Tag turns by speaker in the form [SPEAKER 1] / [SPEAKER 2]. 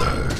[SPEAKER 1] together.